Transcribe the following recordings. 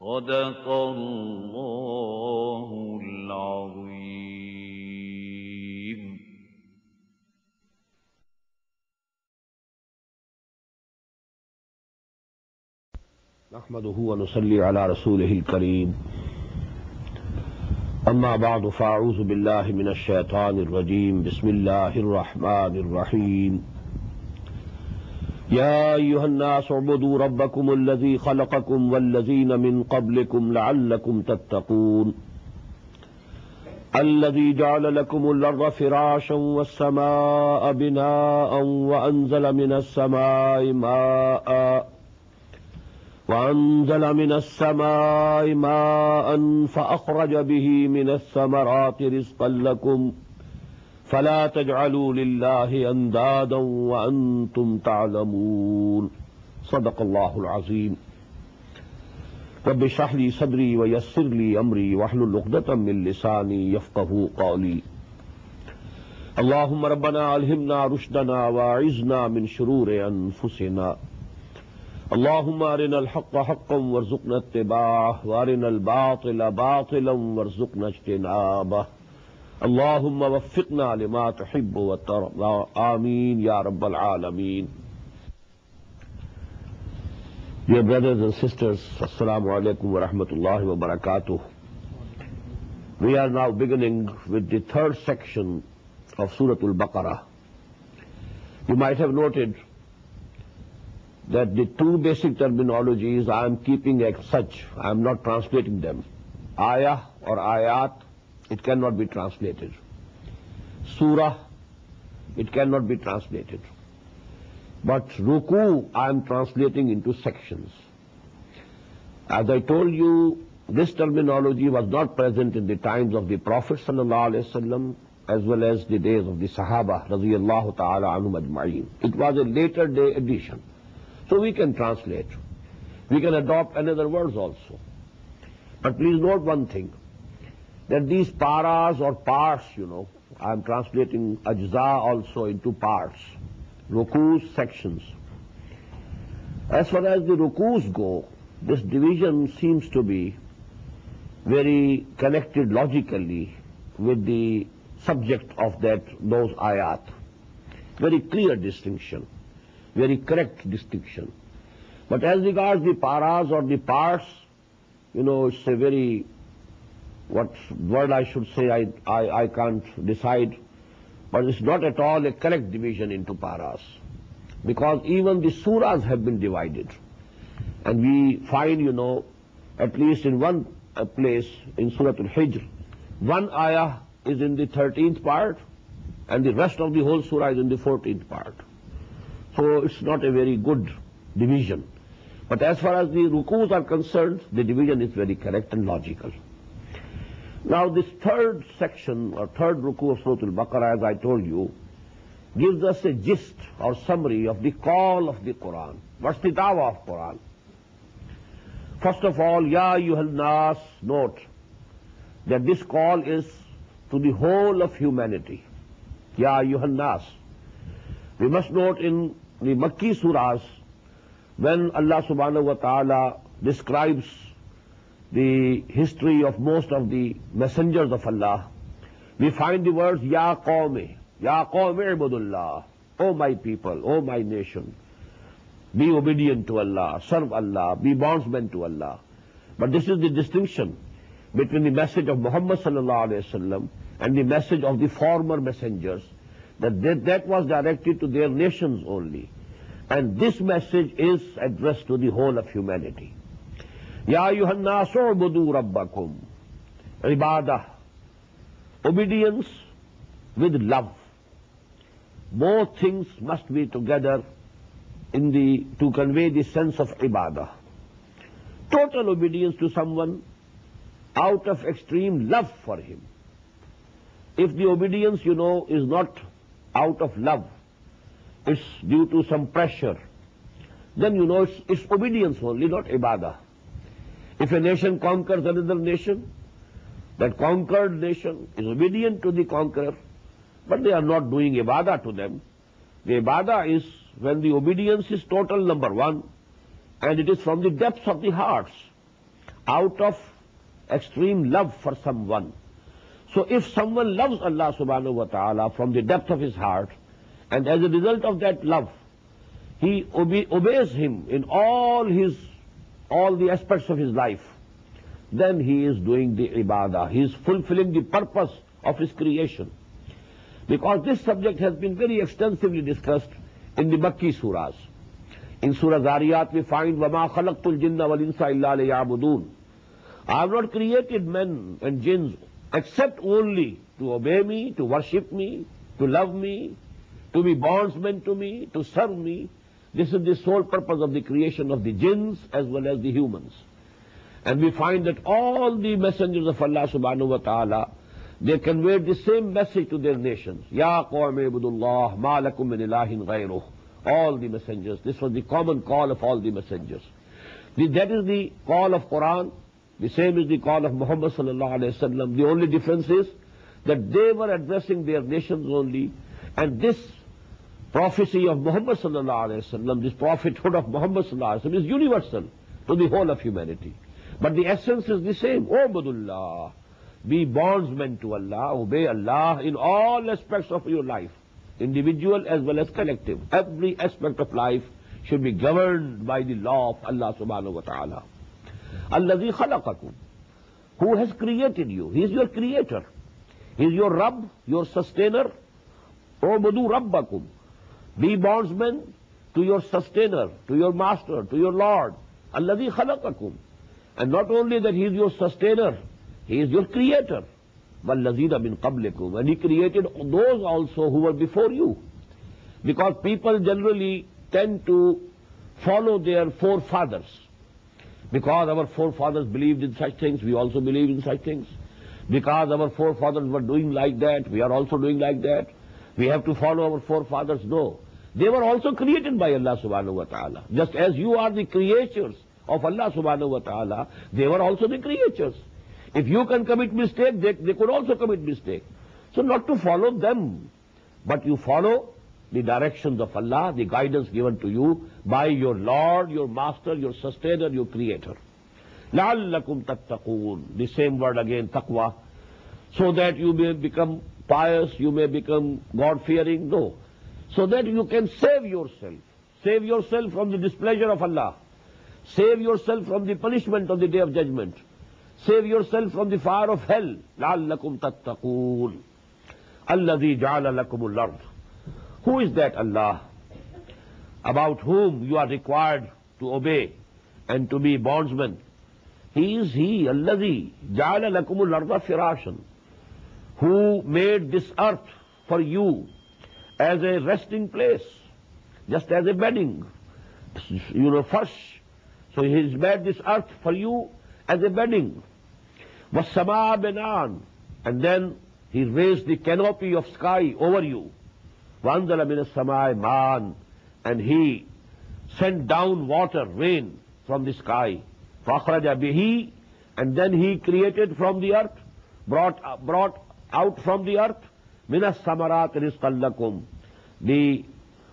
صدق الله العظيم نحمده ونصلي على رسوله الكريم. أما بعد فأعوذ بالله من الشيطان الرجيم. بسم الله الرحمن الرحيم. يا أيها الناس اعبدوا ربكم الذي خلقكم والذين من قبلكم لعلكم تتقون. الذي جعل لكم الأرض فراشا والسماء بناء وأنزل من السماء ماء وأنزل من السماء ماء فأخرج به من الثمرات رزقا لكم. فلا تجعلوا لله أندادا وأنتم تعلمون. صدق الله العظيم. رب اشرح لي صدري ويسر لي أمري واحلل عقدة من لساني يفقه قولي. اللهم ربنا ألهمنا رشدنا وأعذنا من شرور أنفسنا. اللهم أرنا الحق حقا وارزقنا اتباعه وأرنا الباطل باطلا وارزقنا اجتنابه. اللهم وفقنا لما تحب وترضى آمين يا رب العالمين Dear brothers and sisters, Assalamu alaikum wa rahmatullahi wa barakatuh. We are now beginning with the third section of Surah Al-Baqarah. You might have noted that the two basic terminologies I am keeping as such, I am not translating them. Ayah or ayat, it cannot be translated. Surah, it cannot be translated. But ruku, I am translating into sections. As I told you, this terminology was not present in the times of the Prophet ﷺ as well as the days of the Sahaba radiyallahu. It was a later day addition. So we can translate. We can adopt another words also. But please note one thing, that these paras or parts, you know, I am translating ajza also into parts, rukus, sections. As far as the rukus go, this division seems to be very connected logically with the subject of that those ayat. Very clear distinction very correct distinction. But as regards the paras or the parts, you know, it's a very, what word I should say, I, I, I can't decide, but it's not at all a correct division into paras. Because even the surahs have been divided. And we find, you know, at least in one uh, place in Surah Al-Hijr, one ayah is in the 13th part, and the rest of the whole surah is in the 14th part. So it's not a very good division. But as far as the rukus are concerned, the division is very correct and logical. Now this third section or third ruku of Surah Al-Baqarah, as I told you, gives us a gist or summary of the call of the Quran. What's the dawah of Quran? First of all, Ya Yuhal Nas, note that this call is to the whole of humanity. Ya Yuhal Nas. We must note in the Makki surahs, when Allah subhanahu wa ta'ala describes the history of most of the messengers of Allah, we find the words Ya Qawmi, Ya Qawmi ibudullah, O my people, O my nation, be obedient to Allah, serve Allah, be bondsmen to Allah. But this is the distinction between the message of Muhammad and the message of the former messengers that, that that was directed to their nations only. And this message is addressed to the whole of humanity. Ya yuhannasu ubudu rabbakum. Ibadah. Obedience with love. Both things must be together in the, to convey the sense of ibadah. Total obedience to someone out of extreme love for him. If the obedience, you know, is not out of love, it's due to some pressure, then you know it's, it's obedience only, not ibadah. If a nation conquers another nation, that conquered nation is obedient to the conqueror, but they are not doing ibadah to them. The ibadah is when the obedience is total, number one, and it is from the depths of the hearts, out of extreme love for someone. So if someone loves Allah subhanahu wa ta'ala from the depth of his heart, and as a result of that love, he obe obeys him in all his, all the aspects of his life, then he is doing the ibadah. He is fulfilling the purpose of his creation. Because this subject has been very extensively discussed in the Makki surahs. In Surah Zariyat we find, وَمَا خَلَقْتُ الْجِنَّ وَالْإِنسَ إِلَّا لِيَعْبُدُونَ I have not created men and jinns except only to obey me, to worship me, to love me, to be bondsmen to me, to serve me. This is the sole purpose of the creation of the jinns as well as the humans. And we find that all the messengers of Allah subhanahu wa ta'ala, they conveyed the same message to their nations. Ya qawmi ibudullah, min ilahin ghayruh. All the messengers. This was the common call of all the messengers. The, that is the call of Quran. The same is the call of Muhammad sallallahu alayhi wa sallam. The only difference is that they were addressing their nations only. And this prophecy of Muhammad sallallahu alayhi wa sallam, this prophethood of Muhammad sallallahu alayhi wa sallam is universal to the whole of humanity. But the essence is the same. Obadullah. Be bondsmen to Allah. Obey Allah in all aspects of your life. Individual as well as collective. Every aspect of life should be governed by the law of Allah subhanahu wa ta'ala. Alladhi khalaqakum. Who has created you? He is your creator. He is your Rabb, your sustainer. Obadu Rabbakum. Be bondsmen to your sustainer, to your master, to your Lord. Alladhi khalaqakum. And not only that he is your sustainer, he is your creator. وَالَّذِينَ مِن قَبْلِكُمْ And he created those also who were before you. Because people generally tend to follow their forefathers. Because our forefathers believed in such things, we also believe in such things. Because our forefathers were doing like that, we are also doing like that. We have to follow our forefathers. No. They were also created by Allah subhanahu wa ta'ala. Just as you are the creatures of Allah subhanahu wa ta'ala, they were also the creatures. If you can commit mistake, they, they could also commit mistake. So not to follow them, but you follow the directions of Allah, the guidance given to you by your Lord, your Master, your Sustainer, your Creator. لَعَلَّكُمْ تَتَّقُونَ The same word again, taqwa. So that you may become pious, you may become God-fearing. No. So that you can save yourself. Save yourself from the displeasure of Allah. Save yourself from the punishment of the day of judgment. Save yourself from the fire of hell. لَعَلَّكُمْ تَتَّقُونَ الَّذِي جَعَلَ لَكُمُ الْأَرْضِ Who is that Allah? About whom you are required to obey and to be bondsmen. He is He, الَّذِي جَعَلَ لَكُمُ الْأَرْضَ فِرَاشًا Who made this earth for you as a resting place, just as a bedding. You know, first so he has made this earth for you as a bedding. وَالسَّمَاءَ بِنَانٍ And then he raised the canopy of sky over you. وَأَنزَلَ مِنَ السَّمَاءِ مَاءً And he sent down water, rain from the sky. فَأَخْرَجَ بِهِ And then he created from the earth, brought, brought out from the earth, منس سمراتم the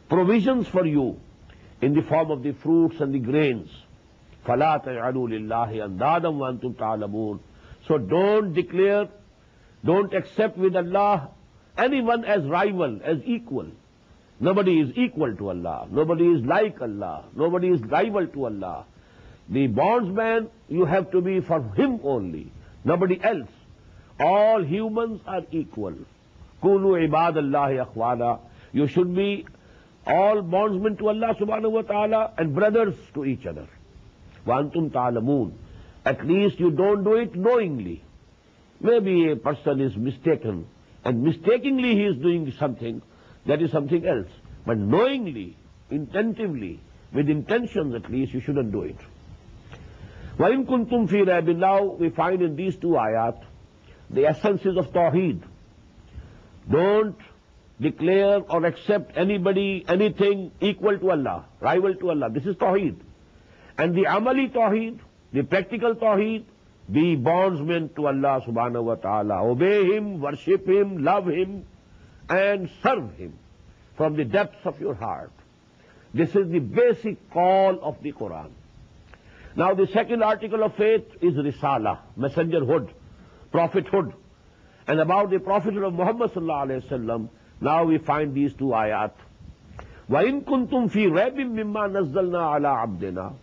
provisions for you in the form of the fruits and the grains فلا تجعلوا للہ اندادا وانتم تعلمون. So don't declare don't accept with Allah anyone as rival as equal nobody is equal to Allah nobody is like Allah nobody is rival to Allah the bondsmen you have to be for him only nobody else all humans are equal کون عباد اللہ اخوانا. You should be all bondsmen to Allah سبحانہ و تعالیٰ and brothers to each other وان تم تالمون at least you don't do it knowingly maybe a person is mistaken and mistakenly he is doing something that is something else but knowingly intentionally with intention at least you should do it وائن کن تم فی رَيْبِ اللَّهِ we find in these two ayat the essence آف توحید Don't declare or accept anybody, anything equal to Allah, rival to Allah. This is Tawheed. And the Amali Tawheed, the practical Tawheed, be bondsmen to Allah subhanahu wa ta'ala. Obey Him, worship Him, love Him, and serve Him from the depths of your heart. This is the basic call of the Quran. Now the second article of faith is Risala, messengerhood, prophethood And about the prophethood of Muhammad sallallahu alayhi wasallam, now we find these two ayat. وَإِن كُنْتُمْ فِي رَيْبٍ مِّمَّا نَزَّلْنَا عَلَىٰ عَبْدِنَا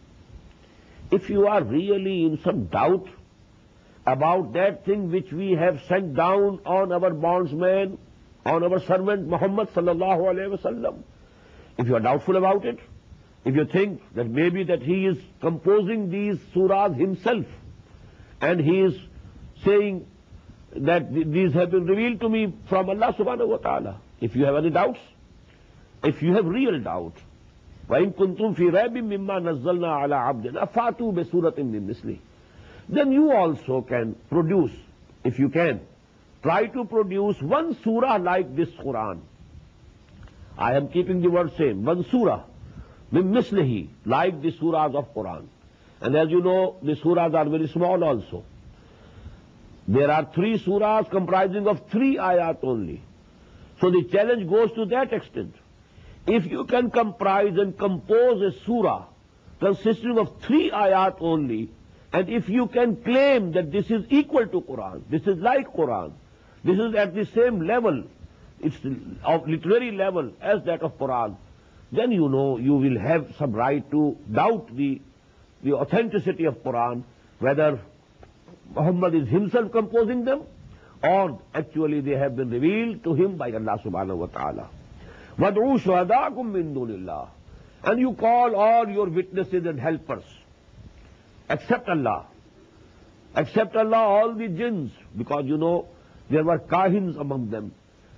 If you are really in some doubt about that thing which we have sent down on our bondsman, on our servant Muhammad sallallahu alayhi wasallam, if you are doubtful about it, if you think that maybe that he is composing these surahs himself and he is saying that these have been revealed to me from Allah subhanahu wa ta'ala. If you have any doubts, if you have real doubt, وَإِن كُنْتُمْ فِي رَيْبٍ مِّمَّا نَزَّلْنَا عَلَىٰ عَبْدِنَا فَاتُوا بِسُورَةٍ مِّن مِثْلِهِ Then you also can produce, if you can, try to produce one surah like this Quran. I am keeping the word same, one surah مِن mislihi, like the surahs of Quran. And as you know, the surahs are very small also. There are three surahs comprising of three ayat only. So the challenge goes to that extent. If you can comprise and compose a surah consisting of three ayat only, and if you can claim that this is equal to Quran, this is like Quran, this is at the same level, it's of literary level as that of Quran, then you know you will have some right to doubt the, the authenticity of Quran, whether Muhammad is himself composing them or actually they have been revealed to him by Allah subhanahu wa ta'ala. وَدْعُوا شُهَدَاكُم مِّن دُونِ اللَّهِ And you call all your witnesses and helpers, except Allah. Except Allah, all the jinns, because you know, there were kahins among them,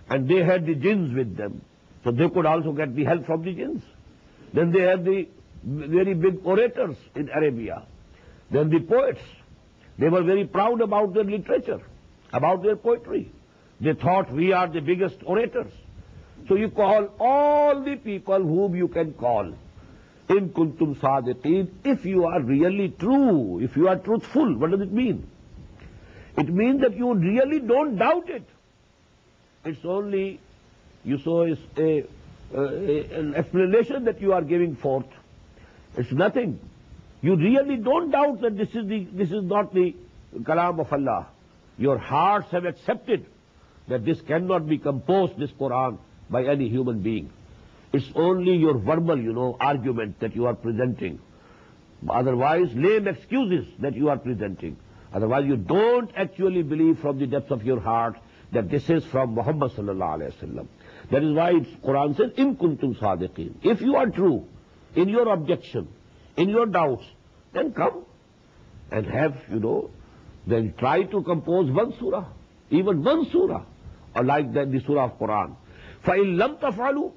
and they had the jinns with them. So they could also get the help from the jinns. Then they had the very big orators in Arabia. Then the poets. They were very proud about their literature, about their poetry. They thought we are the biggest orators. So you call all the people whom you can call. In kuntum sadiqeen, if you are really true, if you are truthful, what does it mean? It means that you really don't doubt it. It's only you saw a, an explanation that you are giving forth. It's nothing. You really don't doubt that this is, the, this is not the kalam of Allah. Your hearts have accepted that this cannot be composed, this Quran, by any human being. It's only your verbal, you know, argument that you are presenting. Otherwise, lame excuses that you are presenting. Otherwise, you don't actually believe from the depths of your heart that this is from Muhammad sallallahu alayhi wa sallam. That is why Quran says, In kuntum sadiqeen. If you are true in your objection, in your doubts, then come and have, you know, then try to compose one surah, even one surah, or like that, the surah of Quran. فَإِن لَمْ تَفْعَلُوا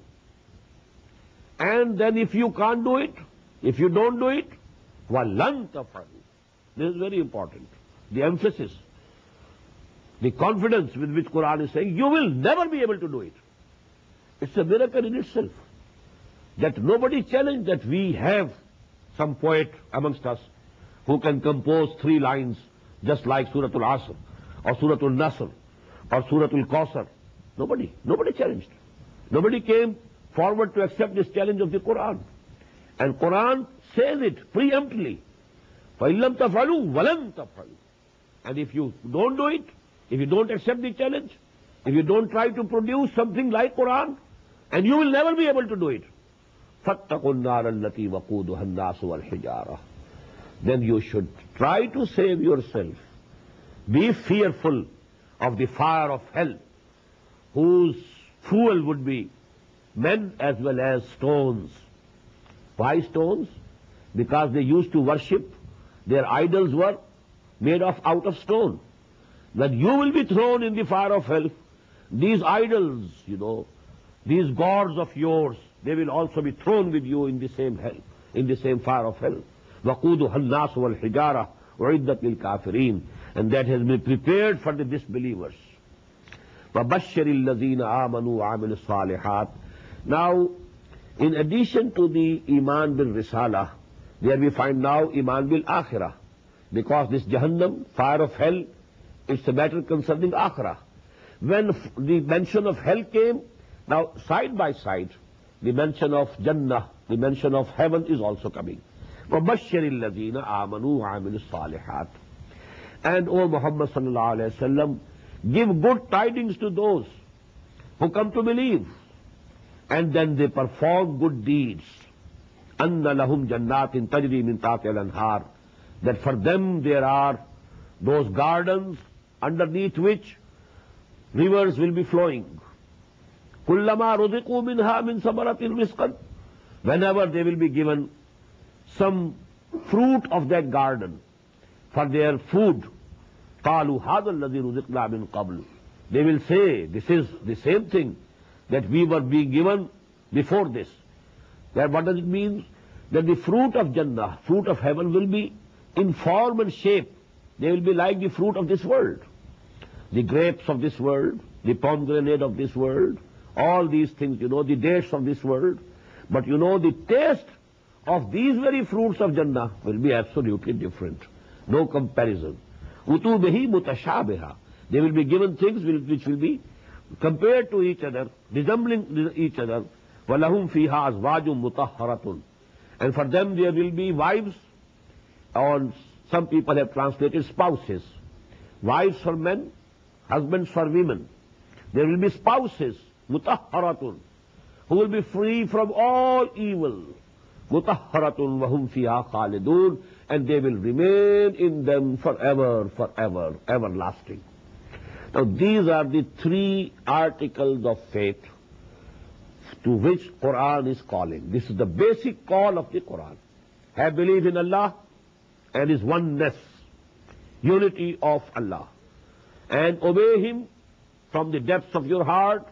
And then if you can't do it, if you don't do it, وَلَن تَفْعَلُوا This is very important. The emphasis, the confidence with which Quran is saying, you will never be able to do it. It's a miracle in itself that nobody challenged that we have some poet amongst us who can compose three lines just like Surah Al-Asr or Surah Al-Nasr or Surah Al-Qasr. Nobody, nobody challenged. Nobody came forward to accept this challenge of the Quran. And Quran says it preemptly. فَإِلَّمْ تَفْعَلُوا وَلَمْ تَفْعَلُوا And if you don't do it, if you don't accept the challenge, if you don't try to produce something like Quran, and you will never be able to do it. فَاتَّقُوا النَّارَ الَّتِي وَقُودُهَا النَّاسُ وَالْحِجَارَةُ Then you should try to save yourself. Be fearful of the fire of hell, whose fuel would be men as well as stones. Why stones? Because they used to worship, their idols were made of out of stone. When you will be thrown in the fire of hell, these idols, you know, these gods of yours, they will also be thrown with you in the same hell, in the same fire of hell. وَقُودُهَا النَّاسُ وَالْحِجَارَةُ وَعِدَّةِ لِلْكَافِرِينَ And that has been prepared for the disbelievers. وَبَشِّرِ الَّذِينَ آمَنُوا وَعَمِلُوا الصَّالِحَاتِ Now, in addition to the Iman bil Risala, there we find now Iman bil Akhirah. Because this Jahannam, fire of hell, it's a matter concerning Akhirah. When the mention of hell came, now side by side, the mention of jannah the mention of heaven is also coming وہ بشر الزین آمن عامل صالحات اینڈ او محمد صلی اللہ علیہ وسلم gave good tidings to those who come to believe and then they perform good deeds ان لہم جنات ان تجری من تاط الحار that for them there are those gardens underneath which rivers will be flowing کلما کلکو مین ہا مین سبر whenever they will be given some fruit of that garden for their food کالو ہاد الدی رزقنا کا قبل. They will see this is the same thing that we were be given before this that what does it means that the fruit of jannah fruit of heaven will be in form and shape they will be like the fruit of this world the grapes of this world the pope of this world all these things, you know, the dates of this world. But you know, the taste of these very fruits of Jannah will be absolutely different. No comparison. Utu behi mutashabiha. They will be given things which will be compared to each other, resembling each other. وَلَهُمْ فِيهَا أَزْوَاجٌ مُطَهَّرَةٌ And for them there will be wives, or some people have translated spouses. Wives for men, husbands for women. There will be spouses, mutahharatun, who will be free from all evil. Mutahharatun wahum fiha khalidun, and they will remain in them forever, forever, everlasting. Now these are the three articles of faith to which Quran is calling. This is the basic call of the Quran. Have belief in Allah and His oneness, unity of Allah. And obey Him from the depths of your heart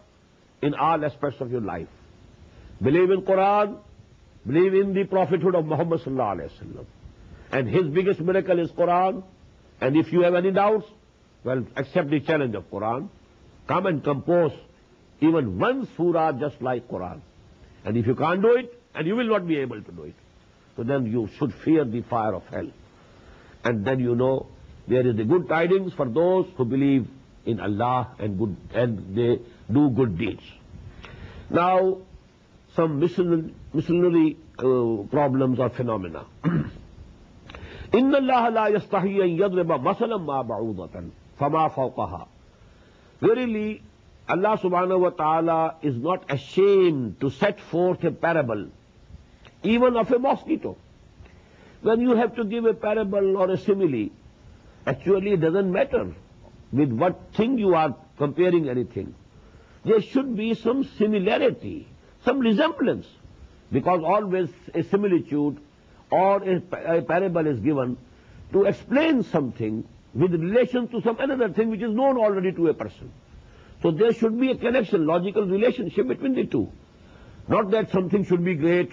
in all aspects of your life. Believe in Quran, believe in the prophethood of Muhammad sallallahu. And his biggest miracle is Quran. And if you have any doubts, well, accept the challenge of Quran. Come and compose even one surah just like Quran. And if you can't do it, and you will not be able to do it, so then you should fear the fire of hell. And then you know there is the good tidings for those who believe in Allah and good and they do good deeds. Now, some missionary uh, problems or phenomena. إن الله لا يستحي أن يضرب مثلا ما بعوضة فما فوقها. Verily, Allah subhanahu wa ta'ala is not ashamed to set forth a parable, even of a mosquito. When you have to give a parable or a simile, actually it doesn't matter with what thing you are comparing anything. There should be some similarity, some resemblance, because always a similitude or a, a parable is given to explain something with relation to some another thing which is known already to a person. So there should be a connection, logical relationship between the two. Not that something should be great.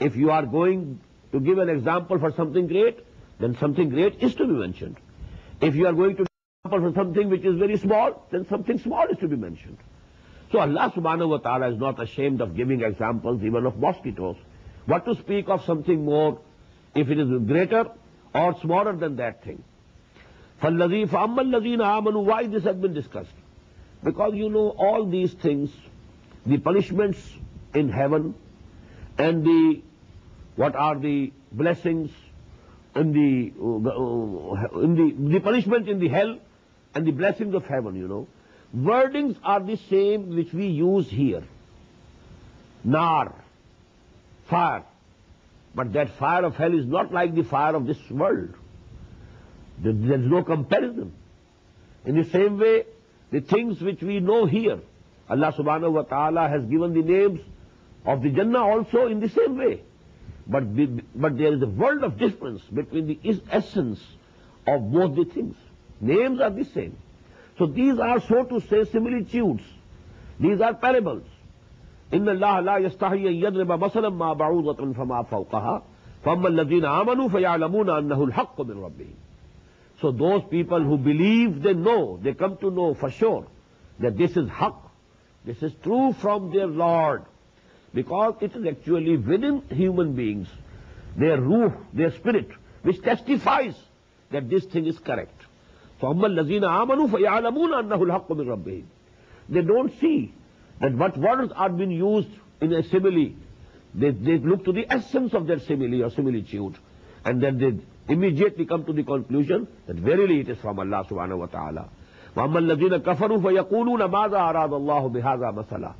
If you are going to give an example for something great, then something great is to be mentioned. If you are going to give an example for something which is very small, then something small is to be mentioned. So Allah subhanahu wa ta'ala is not ashamed of giving examples even of mosquitoes. What to speak of something more if it is greater or smaller than that thing. فَالَّذِي فَأَمَّا الَّذِينَ آمَنُوا Why this has been discussed? Because you know all these things, the punishments in heaven and the what are the blessings in the, uh, in the, the punishment in the hell and the blessings of heaven, you know. Wordings are the same which we use here. Nar, fire. But that fire of hell is not like the fire of this world. There is no comparison. In the same way, the things which we know here, Allah subhanahu wa ta'ala has given the names of the Jannah also in the same way. But, the, but there is a world of difference between the essence of both the things. Names are the same. So these are, so to say, similitudes. These are parables. إن الله لا يستحي أن يضرب مثلا ما بعوضة فما فوقها فأما الذين آمنوا فيعلمون أنه الحق من ربهم So those people who believe, they know, they come to know for sure that this is haqq, this is true from their Lord. Because it is actually within human beings, their ruh, their spirit, which testifies that this thing is correct. فَأَمَّا الَّذِينَ آمَنُوا فَيَعْلَمُونَ أَنَّهُ الْحَقُّ مِنْ رَبِّهِمْ They don't see that what words are being used in a simile. They, they look to the essence of that simile or similitude. And then they immediately come to the conclusion that verily it is from Allah subhanahu wa ta'ala. وَأَمَّا الَّذِينَ كَفَرُوا فَيَقُولُونَ مَاذَا أَرَادَ اللَّهُ بِهَذَا مَثَلًا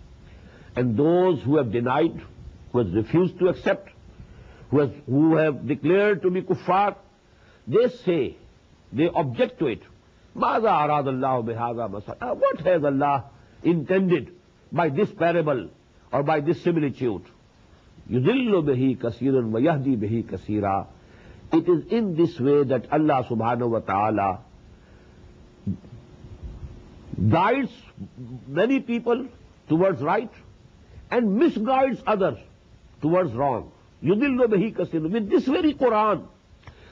And those who have denied, who have refused to accept, who, has, who have declared to be kuffar, they say, They object to it. Maza arad Allah bihaza masal. Ah, what has Allah intended by this parable or by this similitude? Yudillu bihi kasirun wa yahdi bihi kasira. It is in this way that Allah subhanahu wa ta'ala guides many people towards right and misguides others towards wrong. Yudillu bihi kasirun. With this very Quran,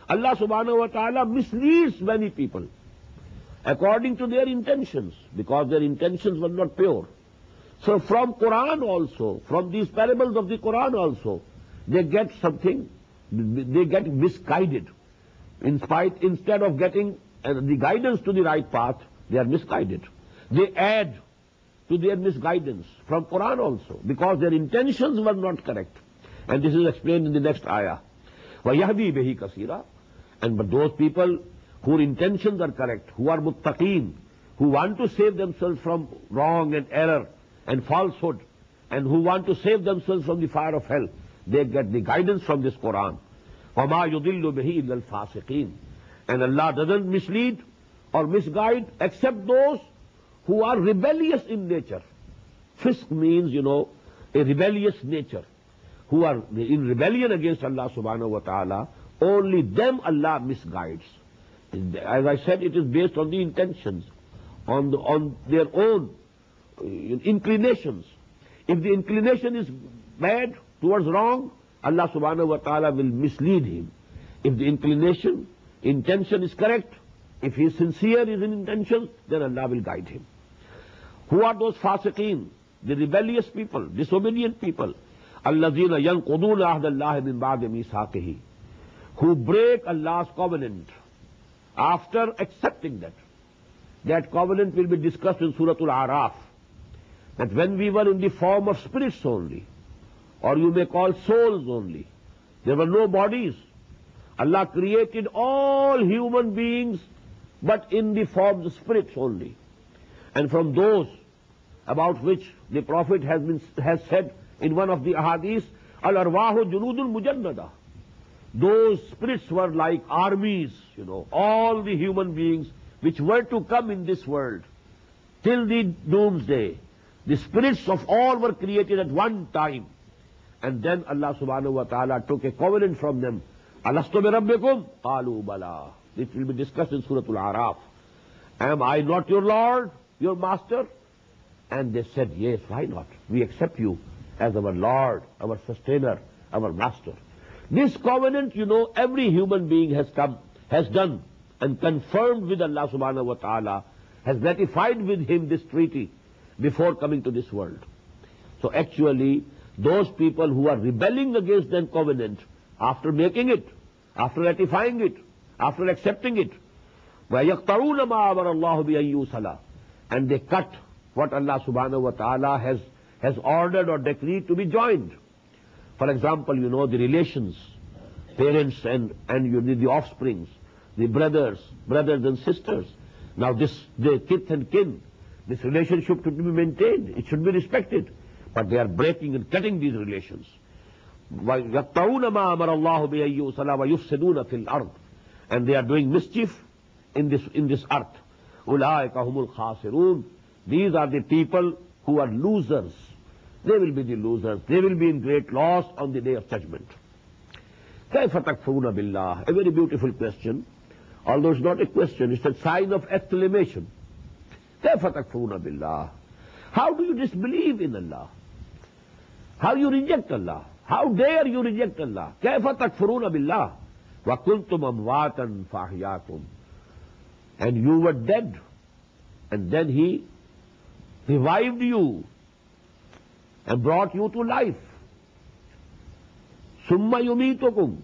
Allah سبحانہ و تعالیٰ misleads many people according to their intentions because their intentions were not pure so from Quran also from these parables of the Quran also they get something they get misguided instead of getting the guidance to the right path they are misguided they add to their misguidance from Quran also because their intentions were not correct and this is explained in the next ayah وہ یہ بھی بہی کثیرہ And but those people whose intentions are correct, who are muttaqeen, who want to save themselves from wrong and error and falsehood, and who want to save themselves from the fire of hell, they get the guidance from this Quran. وَمَا يُضِلُّ بِهِ إِلَّا الْفَاسِقِينَ And Allah doesn't mislead or misguide except those who are rebellious in nature. Fisk means, you know, a rebellious nature. Who are in rebellion against Allah subhanahu wa ta'ala, only them Allah misguides. As I said, it is based on the intentions, on, the, on their own uh, inclinations. If the inclination is bad towards wrong, Allah subhanahu wa ta'ala will mislead him. If the inclination, intention is correct, if he is sincere in his intention, then Allah will guide him. Who are those fasiqeen? The rebellious people, disobedient people. الَّذِينَ يَنْقُضُونَ عَهْدَ اللَّهِ مِنْ بَعْدِ مِيثَاقِهِ Who break Allah's covenant after accepting that. That covenant will be discussed in Surah Al-Araf. That when we were in the form of spirits only, or you may call souls only, there were no bodies. Allah created all human beings, but in the form of spirits only. And from those about which the Prophet has, been, has said in one of the ahadith, Al-arwahu junudul mujannada. Those spirits were like armies, you know, all the human beings which were to come in this world till the doomsday. The spirits of all were created at one time. And then Allah subhanahu wa ta'ala took a covenant from them. Alastu bi rabbikum? Qalu bala. This will be discussed in Surah Al-Araf. Am I not your Lord, your Master? And they said, yes, why not? We accept you as our Lord, our Sustainer, our Master. This covenant you know every human being has come has done and confirm with Allah سبحانہ و تعالی has ratified with him this treaty before coming to this world so actually those people who are rebelling against then covenant after making it after ratifying it after accepting it وَيَقْتَرُونَ اللہ بھی and they cut what Allah سبحانہ و تعالیٰ has ordered or decree to be joined For example, you know, the relations, parents and, and you, the, the offsprings, the brothers, brothers and sisters. Now this, the kith and kin, this relationship should be maintained, it should be respected. But they are breaking and cutting these relations. يَقْطَعُونَ مَا أَمَرَ اللَّهُ بِأَن يُوصَلَ وَيُفْسِدُونَ فِي الْأَرْضِ And they are doing mischief in this, in this earth. أُولَٰئِكَ هُمُ الْخَاسِرُونَ These are the people who are losers. They will be the losers. They will be in great loss on the day of judgment. كيف تكفرون بالله? A very beautiful question. Although it's not a question, it's a sign of exclamation. كيف تكفرون بالله? How do you disbelieve in Allah? How you reject Allah? How dare you reject Allah? كيف تكفرون بالله وكنتم أمواتا فأحياكم And you were dead. And then He revived you and brought you to life. Summa yumitukum.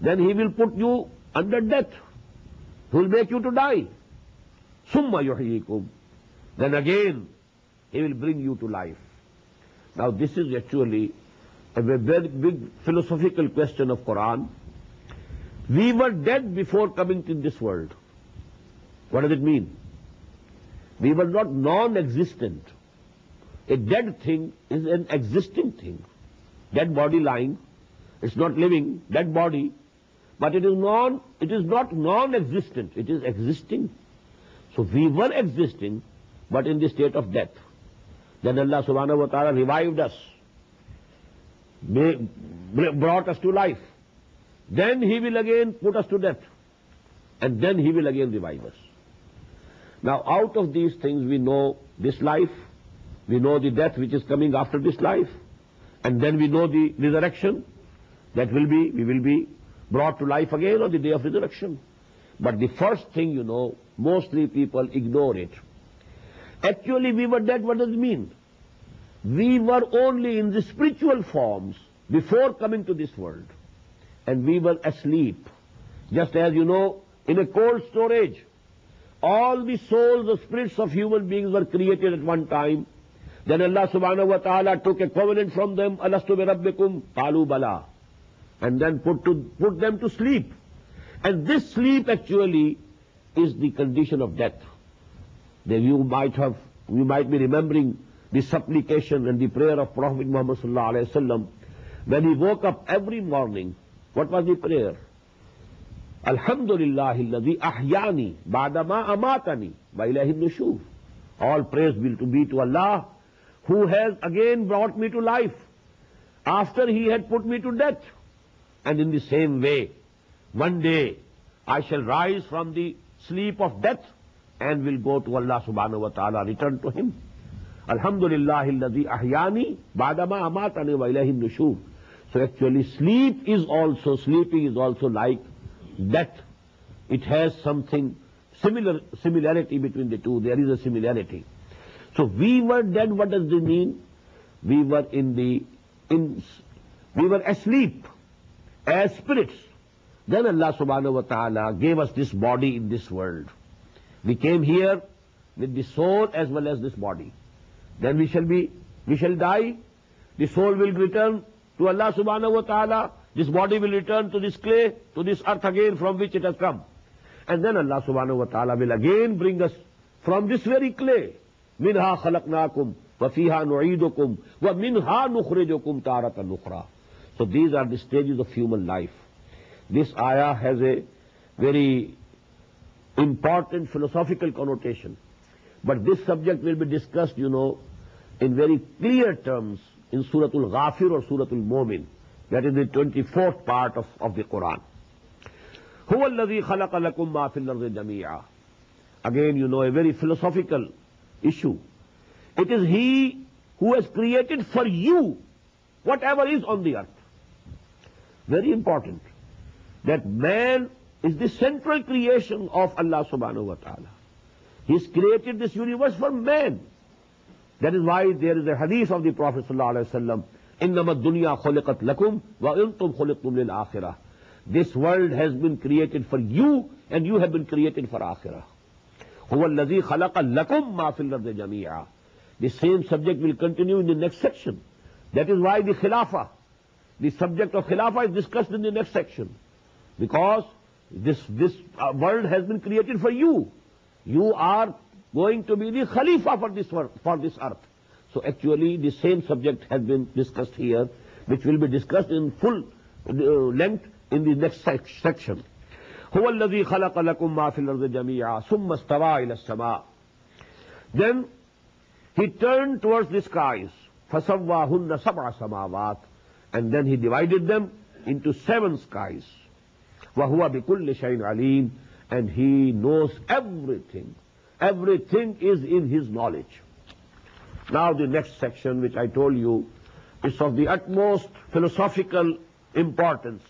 Then He will put you under death. He will make you to die. Summa yuhyikum. Then again He will bring you to life. Now this is actually a very big philosophical question of Quran. We were dead before coming to this world. What does it mean? We were not non-existent. A dead thing is an existing thing. Dead body lying, it's not living, dead body, but it is non, it is not non-existent, it is existing. So we were existing, but in the state of death. Then Allah subhanahu wa ta'ala revived us, brought us to life. Then He will again put us to death. And then He will again revive us. Now out of these things we know this life, we know the death which is coming after this life, and then we know the resurrection. That will be, we will be brought to life again on the day of resurrection. But the first thing you know, mostly people ignore it. Actually, we were dead, what does it mean? We were only in the spiritual forms before coming to this world. And we were asleep. Just as you know, in a cold storage, all the souls, the spirits of human beings were created at one time. Then Allah subhanahu wa ta'ala took a covenant from them, Alastu bi rabbikum, qalu bala. And then put, to, put them to sleep. And this sleep actually is the condition of death. Then you might have, you might be remembering the supplication and the prayer of Prophet Muhammad sallallahu alayhi wasallam. When he woke up every morning, what was the prayer? Alhamdulillah alladhi ahyani ba'dama amatani wa ilahi nushur. All praise will to be to Allah who has again brought me to life after he had put me to death. And in the same way, one day I shall rise from the sleep of death and will go to Allah subhanahu wa ta'ala, return to him. Alhamdulillah alladhi ahyani ba'dama amatani wa ilahi nushur. So actually sleep is also, sleeping is also like death. It has something similar, similarity between the two. There is a similarity. So we were dead, what does this mean? We were in the, in, we were asleep as spirits. Then Allah subhanahu wa ta'ala gave us this body in this world. We came here with the soul as well as this body. Then we shall be, we shall die. The soul will return to Allah subhanahu wa ta'ala. This body will return to this clay, to this earth again from which it has come. And then Allah subhanahu wa ta'ala will again bring us from this very clay. منہا خلق ناکم وفیحا نعید کم و منہا نخرے جو کم تارت نخرا so these are the stages of human life this ayah has a very important philosophical connotation but this subject will be discussed you know in very clear terms in Surat Al-Ghafir or Surat Al-Momin that is the twenty fourth part of the Quran هو الذي خلق لكم ما في الارض جميعا again you know a very issue it is he has created for you whatever is on the earth very important that man is the central creation of Allah سبحانہ و تعالی he is created this universe for man that is why there is a hadith of the پروفیٹ صلی اللہ علیہ وسلم ان نمت دنیا خلقت لکم و ان تم خلق تم لخرا this world has been created for you and you have been for akhirah لذی خلا کا subject will continue in next section that is why the khilafah the next section because this this world has been created for you you are going to be the khalifa for this for this earth so actually the same subject has been discussed here which will be discussed in full length in the next section هو الذي خلق لكم ما في الأرض جميعا ثم استوى إلى السماء Then he turned towards the skies فسواهن سبع سماوات and then he divided them into seven skies وهو بكل شيء عليم and he knows everything. Everything is in his knowledge. Now the next section which I told you is of the utmost philosophical importance.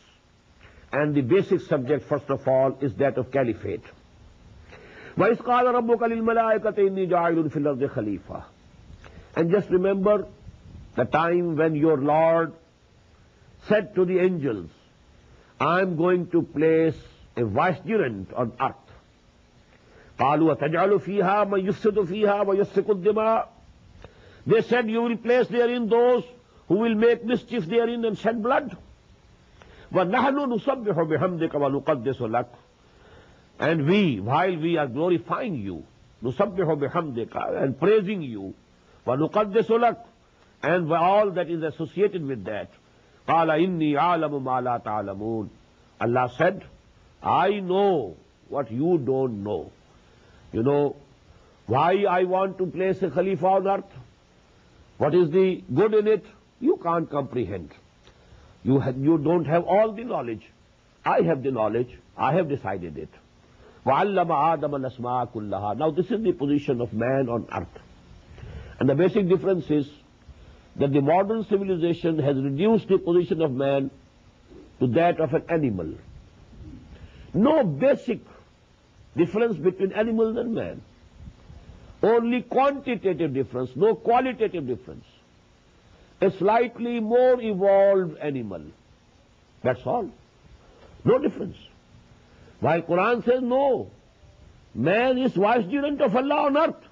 And the basic subject, first of all, is that of caliphate. وَإِذْ قَالَ رَبُّكَ لِلْمَلَائِكَةِ إِنِّي جَاعِلٌ فِي الْأَرْضِ خَلِيفَةً And just remember the time when your Lord said to the angels, I'm going to place a vicegerent on earth. قالوا وتجعل فيها من يفسد فيها ويسفك الدماء They said you will place therein those who will make mischief therein and shed blood. و نہن سب ہمد قبل قدس و لک and we while we are glorifying you نسب ہو بے ہم دے کا اینڈ پریزنگ یو و نقدس لک and all that is associated with that قال انی عالم ما لا تعلمون Allah said I know what you don't know you know why I want to place a khalifa on earth what comprehend You, have, you don't have all the knowledge. I have the knowledge. I have decided it. Now this is the position of man on earth. And the basic difference is that the modern civilization has reduced the position of man to that of an animal. No basic difference between animals and man. Only quantitative difference, no qualitative difference. A slightly more evolved animal. That's all. No difference. While Quran says no. Man is vicegerent of Allah on earth.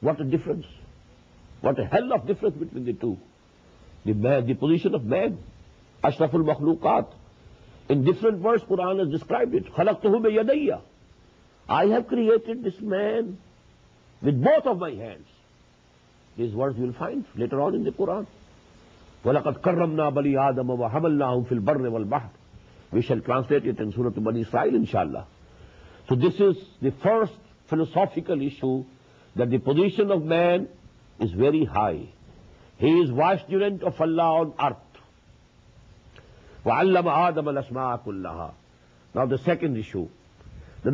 What a difference. What a hell of difference between the two. The, man, the position of man, Ashraful Makhluqat. In different verse, Quran has described it. خَلَقْتُهُ بِيَدَيَّ I have created this man with both of my hands. These word you will find later on in the Quran ولقت کرم نا بلی آدم و حمل نہ ہوں فل برن ول بہت we shall translate it in سورت بنی اسرائیل ان شاء اللہ so this is the second issue the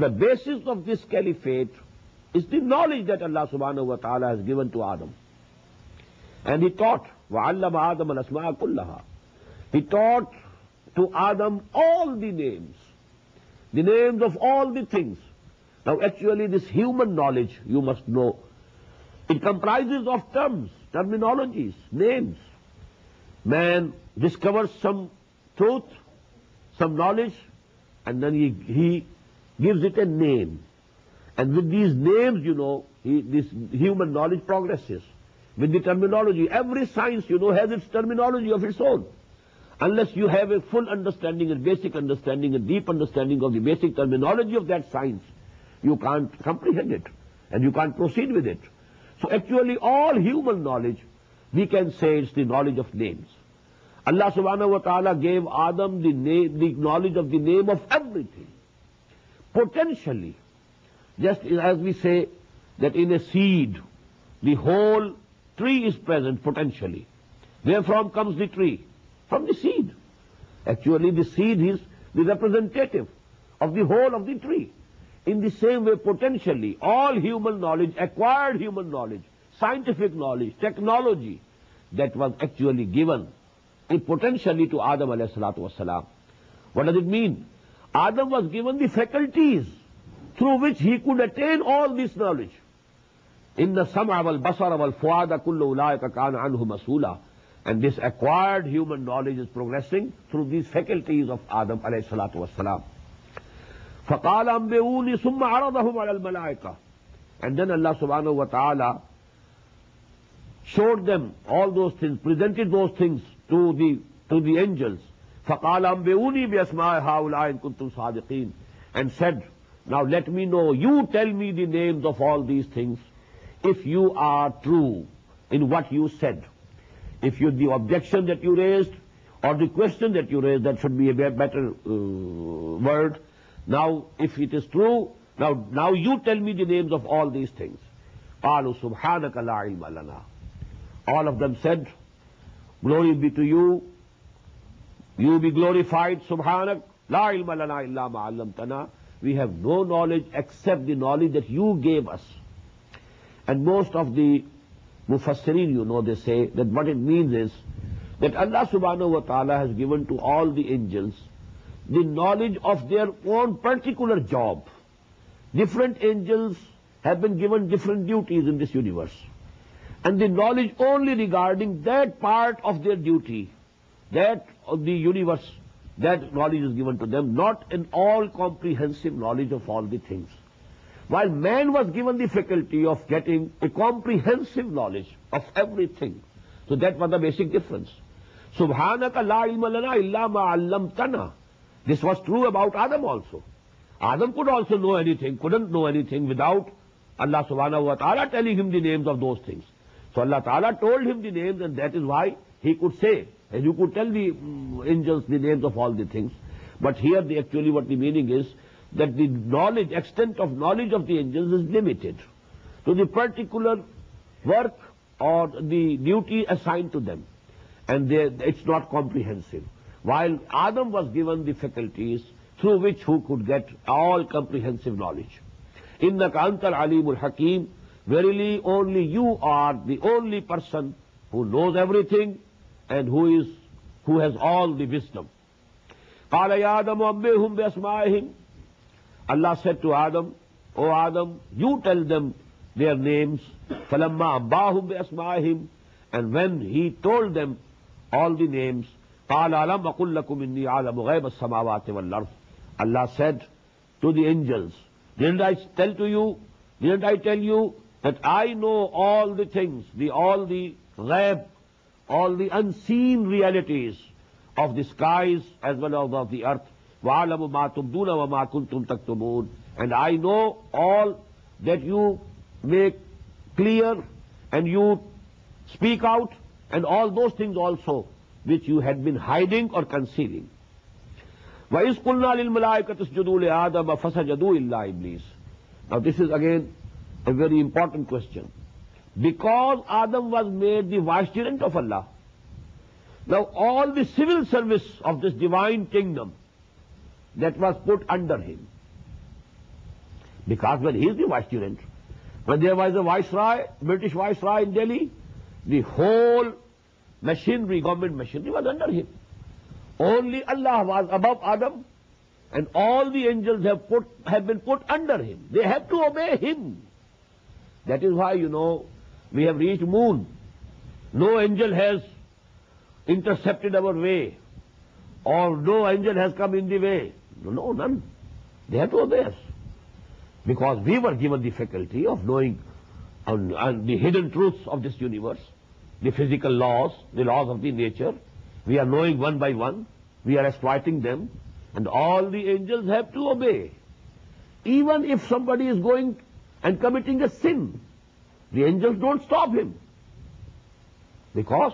base of this caliphate is the knowledge that Allah سبحانہ و تعالیٰ has given to Adam And he taught, وَعَلَّمَ آدَمَ الْأَسْمَاءَ كُلَّهَا He taught to Adam all the names, the names of all the things. Now actually this human knowledge, you must know, it comprises of terms, terminologies, names. Man discovers some truth, some knowledge, and then he, he gives it a name. And with these names, you know, he, this human knowledge progresses. With the terminology, every science, you know, has its terminology of its own. Unless you have a full understanding and basic understanding and deep understanding of the basic terminology of that science, you can't comprehend it and you can't proceed with it. So actually all human knowledge, we can say it's the knowledge of names. Allah subhanahu wa ta'ala gave Adam the, name, the knowledge of the name of everything. Potentially, just as we say that in a seed, the whole tree is present potentially. Where from comes the tree? From the seed. Actually, the seed is the representative of the whole of the tree. In the same way, potentially, all human knowledge, acquired human knowledge, scientific knowledge, technology, that was actually given potentially to Adam wasalam. What does it mean? Adam was given the faculties through which he could attain all this knowledge. Wal basara wal fuada kullu ulaika kana anhu masula. And this acquired human knowledge is progressing through these faculties of Adam alayhi salatu wasalam. فقال أنبئوني ثم عرضهم على الملائكة and then Allah subhanahu wa ta'ala showed them all those things, presented those things to the, to the angels. فقال أنبئوني بأسماء هؤلاء إن كنتم صادقين and said, now let me know, you tell me the names of all these things if you are true in what you said. If you, the objection that you raised or the question that you raised, that should be a better uh, word, now, if it is true, now, now you tell me the names of all these things. قالوا سبحانك لا علم لنا. All of them said, Glory be to you. You be glorified, subhanak. La ilma lana illa ma allamtana. We have no knowledge except the knowledge that you gave us. And most of the Mufassirin, you know, they say that what it means is that Allah subhanahu wa ta'ala has given to all the angels the knowledge of their own particular job. Different angels have been given different duties in this universe. And the knowledge only regarding that part of their duty, that of the universe, that knowledge is given to them, not an all comprehensive knowledge of all the things. While man was given the faculty of getting a comprehensive knowledge of everything. So that was the basic difference. Subhanaka la ilma lana illa ma allamtana. This was true about Adam also. Adam could also know anything, couldn't know anything without Allah subhanahu wa ta'ala telling him the names of those things. So Allah ta'ala told him the names and that is why he could say, and you could tell the mm, angels the names of all the things. But here the, actually what the meaning is, that the knowledge, extent of knowledge of the angels is limited to the particular work or the duty assigned to them. And they, it's not comprehensive. While Adam was given the faculties through which who could get all comprehensive knowledge. Innaka antal alimul hakim, verily only you are the only person who knows everything and who is who has all the wisdom. قال يا آدم أنبئهم بأسمائهم Allah said to Adam O Adam you tell them their names فلما باہ اسماہم and when he told them all the names کال عالم اکلکم انی عالم غیب السماوات ہیلس Allah said to the angels didn't I tell to you didn't I tell you that I know all the things the all the ghaib all the unseen realities of the skies as well of the earth وَعَلَمُ مَا تُبْدُونَ وَمَا كُنْتُمْ تَكْتُمُونَ And I know all that you make clear and you speak out and all those things also which you had been hiding or concealing. وَإِذْ قُلْنَا لِلْمَلَائِكَةِ اسْجُدُوا لِآدَمَ فَسَجَدُوا إِلَّا إِبْلِيسَ Now this is again a very important question. Because Adam was made the vicegerent of Allah, now all the civil service of this divine kingdom that was put under him. Because when he is the vicegerent, when there was a viceroy, British viceroy in Delhi, the whole machinery, government machinery was under him. Only Allah was above Adam, and all the angels have put have been put under him. They have to obey him. That is why, you know, we have reached moon. No angel has intercepted our way, or no angel has come in the way. No, none. They have to obey us. Because we were given the faculty of knowing um, and the hidden truths of this universe, the physical laws, the laws of the nature. We are knowing one by one. We are exploiting them. And all the angels have to obey. Even if somebody is going and committing a sin, the angels don't stop him. Because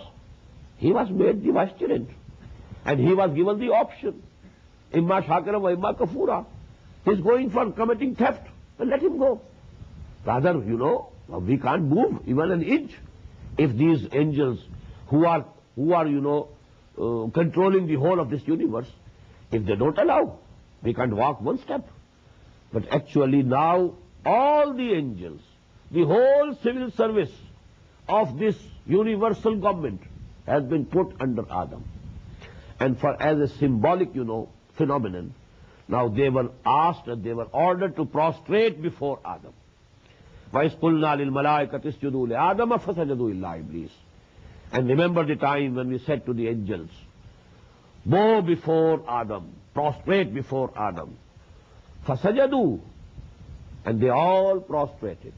he was made the vicegerent. And he was given the option. Imma Shakira wa Imma Kafura. He's going for committing theft. Well, let him go. Rather, you know, we can't move even an inch if these angels who are, who are you know, uh, controlling the whole of this universe, if they don't allow, we can't walk one step. But actually now, all the angels, the whole civil service of this universal government has been put under Adam. And for as a symbolic, you know, phenomenon. Now they were asked and they were ordered to prostrate before Adam. And remember the time when we said to the angels, bow before Adam, prostrate before Adam. Fasajadu. And they all prostrated.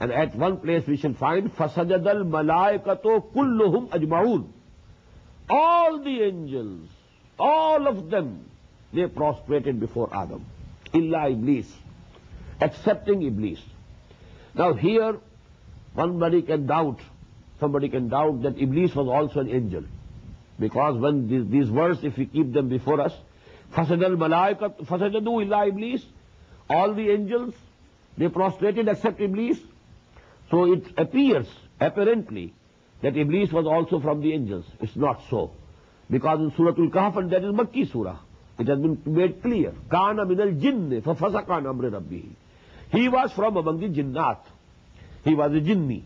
And at one place we shall find Fasajadal Malaikato Kulluhum Ajmaun. All the angels all of them, they prostrated before Adam. Illa Iblis, excepting Iblis. Now here, somebody can doubt, somebody can doubt that Iblis was also an angel. Because when these, these words, if we keep them before us, فَسَجَدَ الْمَلَائِكَةُ فَسَجَدُوا إِلَّا Iblis, all the angels, they prostrated except Iblis. So it appears, apparently, that Iblis was also from the angels. It's not so. Because in Surah Al-Kahf, and that is Makki Surah, it has been made clear. Kana min al-jinn fafasaqa amri rabbihi. He was from among the jinnat. He was a jinni.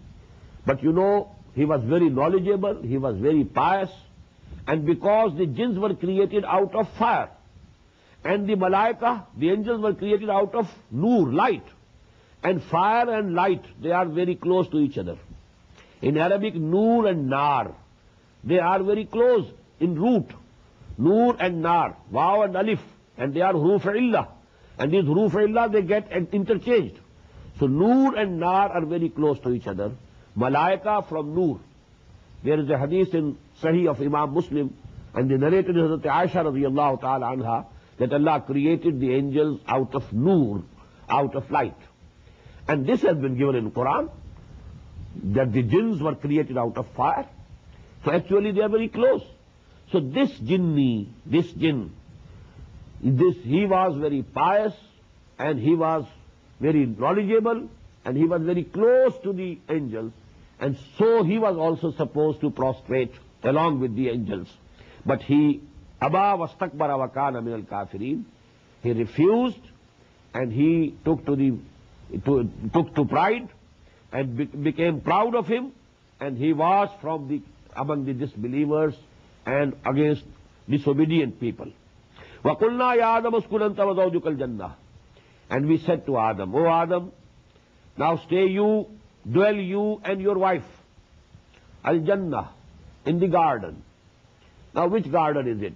But you know, he was very knowledgeable, he was very pious, and because the jinns were created out of fire, and the malaika, the angels were created out of nur, light, and fire and light, they are very close to each other. In Arabic, nur and nar, they are very close in root. Nur and nar, waw and alif, and they are huruf illah. And these huruf illah, they get interchanged. So nur and nar are very close to each other. Malaika from nur. There is a hadith in Sahih of Imam Muslim, and the narrated Hazrat Aisha radiallahu ta'ala anha, that Allah created the angels out of nur, out of light. And this has been given in Quran, that the jinns were created out of fire. So actually they are very close. So this jinni, this jinn, this, he was very pious and he was very knowledgeable and he was very close to the angels and so he was also supposed to prostrate along with the angels. But he, Aba wastakbara wa kana min al-kafirin, he refused and he took to the, to, took to pride and be, became proud of him and he was from the, among the disbelievers and against disobedient people. وَقُلْنَا يَا آدَمُ اسْكُنْ أَنْتَ وَزَوْجُكَ الْجَنَّةِ And we said to Adam, O Adam, now stay you, dwell you and your wife, Al-Jannah, in the garden. Now which garden is it?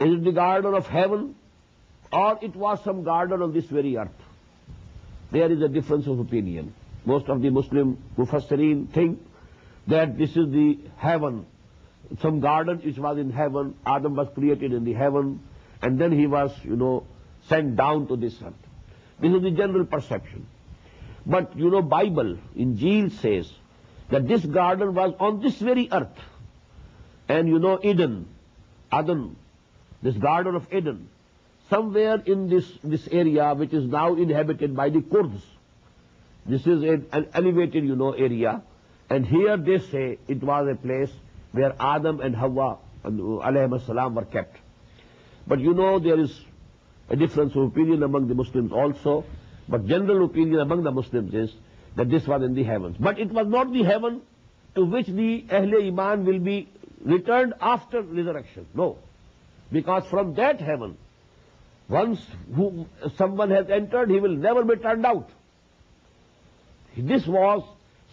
Is it the garden of heaven or it was some garden on this very earth? There is a difference of opinion. Most of the Muslim Mufassirin think that this is the heaven some garden which was in heaven. Adam was created in the heaven, and then he was, you know, sent down to this earth. This is the general perception. But, you know, Bible, in Injil says that this garden was on this very earth. And, you know, Eden, Adam, this garden of Eden, somewhere in this, this area which is now inhabited by the Kurds. This is an elevated, you know, area. And here they say it was a place where Adam and Hawa alayhi salam were kept. But you know there is a difference of opinion among the Muslims also, but general opinion among the Muslims is that this was in the heavens. But it was not the heaven to which the Ahle Iman will be returned after resurrection. No. Because from that heaven, once who, someone has entered, he will never be turned out. This was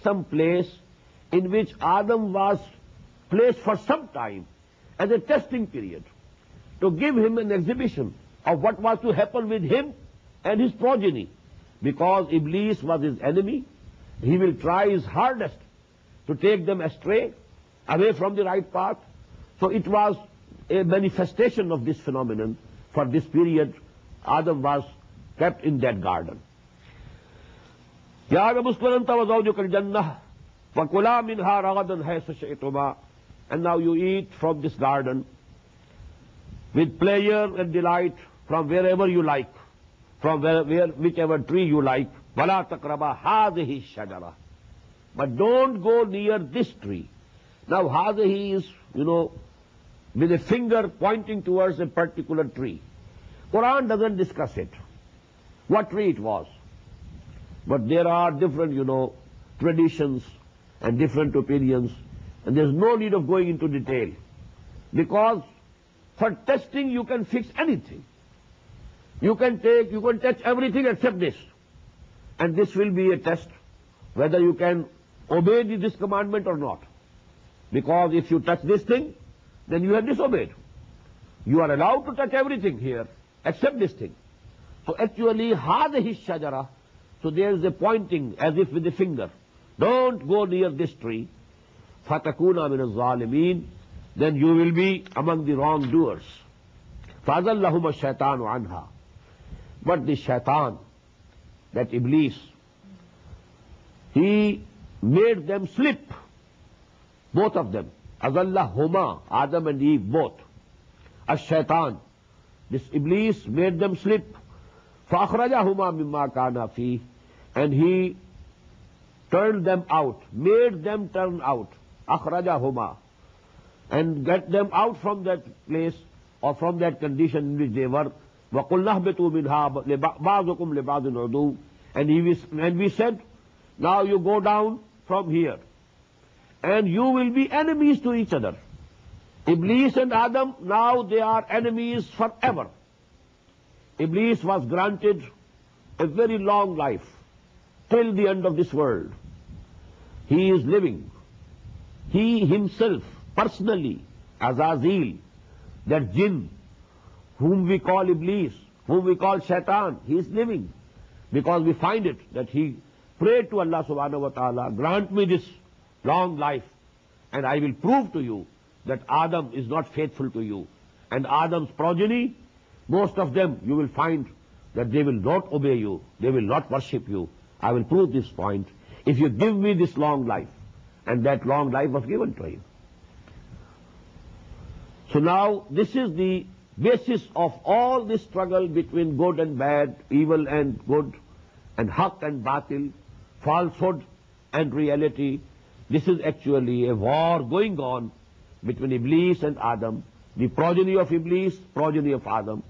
some place in which Adam was place for some time as a testing period to give him an exhibition of what was to happen with him and his progeny because Iblis was his enemy he will try his hardest to take them astray away from the right path so it was a manifestation of this phenomenon for this period Adam was kept in that garden یا اگر مسکرن تھا وزاؤ جو کر جنہ وکلا منہا رغدن ہے سشیتما and now you eat from this garden with pleasure and delight from wherever you like, from where, where whichever tree you like. وَلَا تَقْرَبَا هَذِهِ الشَّجَرَةِ But don't go near this tree. Now هَذِهِ is, you know, with a finger pointing towards a particular tree. Quran doesn't discuss it, what tree it was. But there are different, you know, traditions and different opinions and there's no need of going into detail. Because for testing you can fix anything. You can take, you can touch everything except this. And this will be a test whether you can obey this commandment or not. Because if you touch this thing, then you have disobeyed. You are allowed to touch everything here except this thing. So actually, his shajara. So there is a pointing as if with the finger. Don't go near this tree fatakuna min zalimin then you will be among the wrongdoers. فَأَذَلَّهُمَ الشَّيْطَانُ عَنْهَا But the shaitan, that Iblis, he made them slip, both of them. أَذَلَّهُمَا Adam and Eve, both. الشيطان, this Iblis made them slip. فَأَخْرَجَهُمَا مِمَّا كَانَ فِيهِ And he turned them out, made them turn out akhrajahuma and get them out from that place or from that condition in which they were وَقُلْ نَهْبِتُوا مِنْهَا بَعْضُكُمْ لِبَعْضٍ عُدُوٍ and, he was, and we said, now you go down from here, and you will be enemies to each other. Iblis and Adam, now they are enemies forever. Iblis was granted a very long life, till the end of this world. He is living. He himself, personally, Azazil, that jinn, whom we call Iblis, whom we call Shaitan, he is living. Because we find it that he prayed to Allah subhanahu wa ta'ala, grant me this long life, and I will prove to you that Adam is not faithful to you. And Adam's progeny, most of them you will find that they will not obey you, they will not worship you. I will prove this point. If you give me this long life, and that long life was given to him. So now this is the basis of all this struggle between good and bad, evil and good, and haq and batil, falsehood and reality. This is actually a war going on between Iblis and Adam, the progeny of Iblis, progeny of Adam,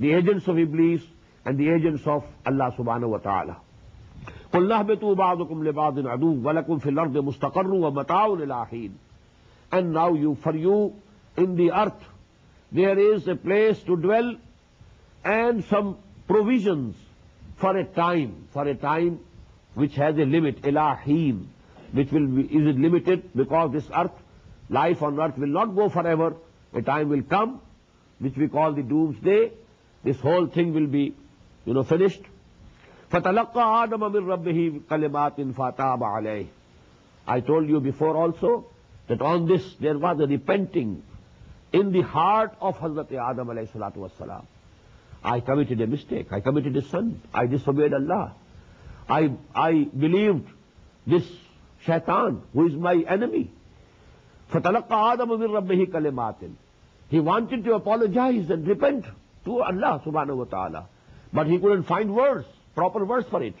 the agents of Iblis and the agents of Allah subhanahu wa ta'ala. اللہ بے تو بادم لباد ادو ولکم فی الارض مستقر و بتاؤ لاہین and now you for you in the earth there is a place to dwell and some provisions for a time for a time which has a limit الہین which will is it limited because this earth life on earth will not go forever a time will come which we call the doomsday this whole thing will be you know finished فَتَلَقَّى آدَمَ مِنْ رَبِّهِ كَلِمَاتٍ فَتَابَ عَلَيْهِ I told you before also that on this there was a repenting in the heart of Hazrat Adam alayhi salatu wassalam. I committed a mistake. I committed a sin. I disobeyed Allah. I, I believed this shaitan who is my enemy. فَتَلَقَّى آدَمَ مِنْ رَبِّهِ كَلِمَاتٍ He wanted to apologize and repent to Allah subhanahu wa ta'ala. But he couldn't find words, proper words for it.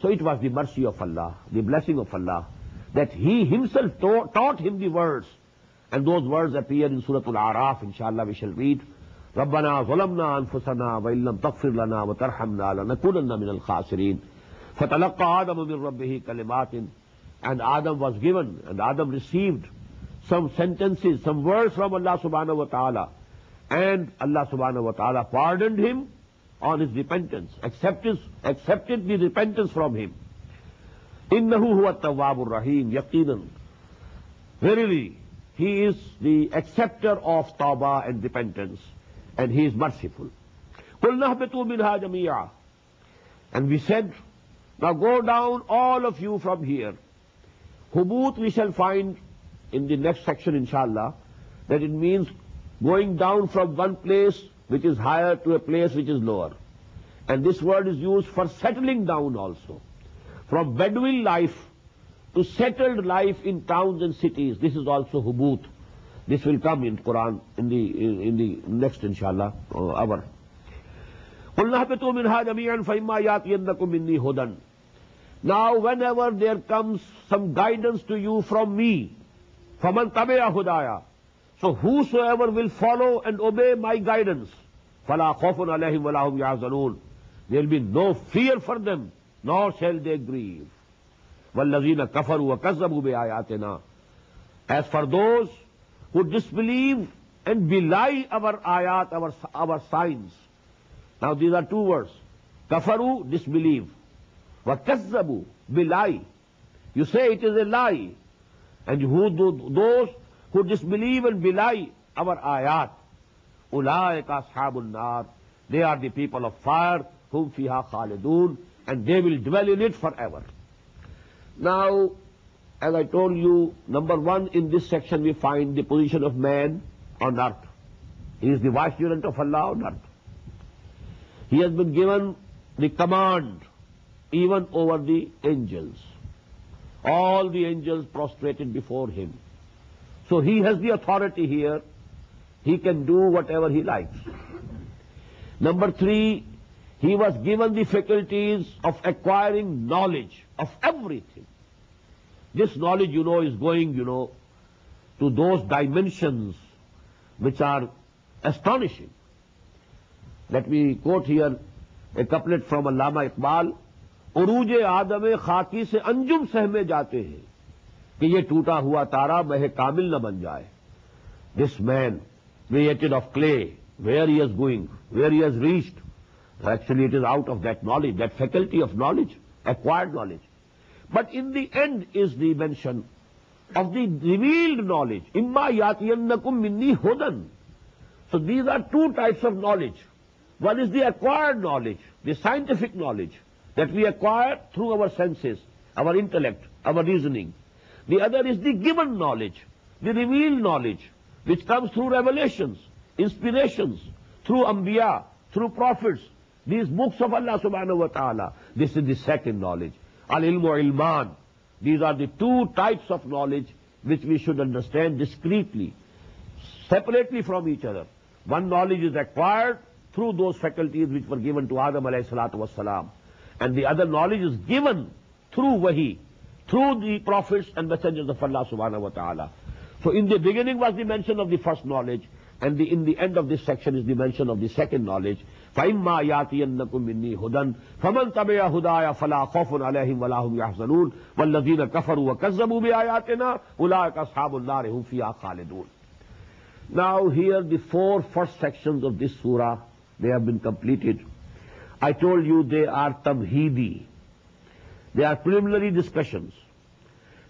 So it was the mercy of Allah, the blessing of Allah, that he himself taught, taught him the words. And those words appear in Surah Al-Araf, inshallah we shall read. ربنا ظلمنا أنفسنا وإن لم تغفر لنا وترحمنا لنكونن من الخاسرين فتلقى آدم من ربه كلمات and Adam was given and Adam received some sentences, some words from Allah subhanahu wa ta'ala and Allah subhanahu wa ta'ala pardoned him on his repentance, accepted, accepted the repentance from him. إِنَّهُ هُوَ التَّوَّابُ الرَّحِيمُ يَقِينًا Verily, he is the acceptor of tawbah and repentance, and he is merciful. قُلْنَا اهْبِطُوا مِنْهَا جَمِيعًا And we said, now go down all of you from here. Hubut we shall find in the next section inshallah, that it means going down from one place which is higher to a place which is lower. And this word is used for settling down also. From Bedouin life to settled life in towns and cities. This is also hubut. This will come in Quran in the in, in the next inshallah uh, hour. Now whenever there comes some guidance to you from me, فَمَنْ تَبِعَ هُدَايَا So whosoever will follow and obey my guidance, فَلَا خَوْفٌ عَلَيْهِمْ وَلَا هُمْ يَحْزَنُونَ There will be no fear for them, nor shall they grieve. وَالَّذِينَ كَفَرُوا وَكَذَّبُوا بِآيَاتِنَا As for those who disbelieve and belie our ayat, our, our signs. Now these are two words. Kafaru, disbelieve. وَكَذَّبُوا, belie. You say it is a lie. And who do, those who disbelieve and belie our ayat. Ulaika ashabun nar. They are the people of fire, whom fiha khalidun, and they will dwell in it forever. Now, as I told you, number one, in this section we find the position of man on earth. He is the vicegerent of Allah on earth. He has been given the command even over the angels. All the angels prostrated before him. So has the authority here he can do whatever he likes number three he was given the faculties of ایک knowledge of everything this knowledge you know is going you know to those dimension which are astonishing what we quote here a couple from Allama Iqbal عروج آدم خاکی سے انجم سہمے جاتے ہیں کہ یہ ٹوٹا ہوا تارا بہ کامل نہ بن جائے۔ This man created of clay where is going where is reached actually it is out of that knowledge that faculty of knowledge acquired knowledge but in the end is the mention of the revealed knowledge اما یاتینکم منی ہودن so these are two types of knowledge one is the acquired knowledge the scientific knowledge that we acquire through our senses our intellect our reasoning reasoning. The other is the given knowledge, the revealed knowledge, which comes through revelations, inspirations, through Anbiya, through prophets, these books of Allah subhanahu wa ta'ala. This is the second knowledge. Al-ilmu ilman. These are the two types of knowledge which we should understand discreetly, separately from each other. One knowledge is acquired through those faculties which were given to Adam alayhi salatu wasalam. And the other knowledge is given through wahi, through the prophets and messengers of Allah subhanahu wa ta'ala. So in the beginning was the mention of the first knowledge, and the, in the end of this section is the mention of the second knowledge. فَإِمَّا يَاتِيَنَّكُم مِّنِّي هُدًى فَمَن تَبِعَ هُدَايَ فَلَا خَوْفٌ عَلَيْهِمْ وَلَا هُمْ يَحْزَنُونَ وَالَّذِينَ كَفَرُوا وَكَذَّبُوا بِآيَاتِنَا أُولَٰئِكَ أَصْحَابُ النَّارِ هُمْ فِيهَا خَالِدُونَ Now here the four first sections of this surah, they have been completed. I told you they are tamheedi. They are preliminary discussions.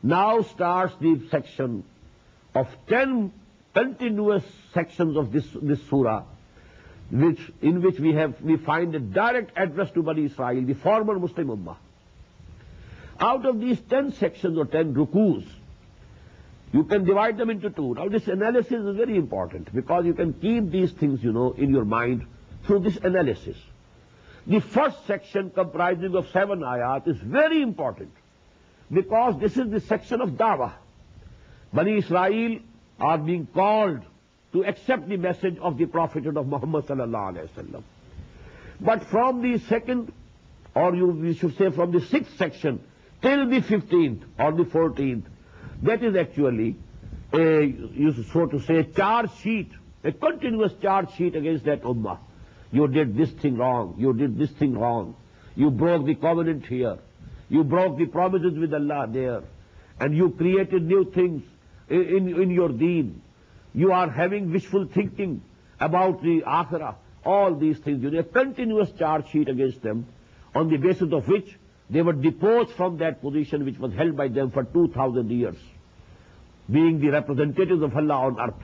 Now starts the section of ten continuous sections of this, this surah, which, in which we have, we find a direct address to Bani Israel, the former Muslim Ummah. Out of these ten sections or ten rukus, you can divide them into two. Now this analysis is very important because you can keep these things, you know, in your mind through this analysis. The first section comprising of seven ayat is very important because this is the section of dawah. Bani Israel are being called to accept the message of the Prophet of Muhammad sallallahu alaihi wasallam. But from the second, or you, we should say from the sixth section till the fifteenth or the fourteenth, that is actually a, so to say, charge sheet, a continuous charge sheet against that ummah. You did this thing wrong. You did this thing wrong. You broke the covenant here. You broke the promises with Allah there. And you created new things in, in your deen. You are having wishful thinking about the akhirah. All these things. You know, a continuous charge sheet against them on the basis of which they were deposed from that position which was held by them for 2,000 years, being the representatives of Allah on earth.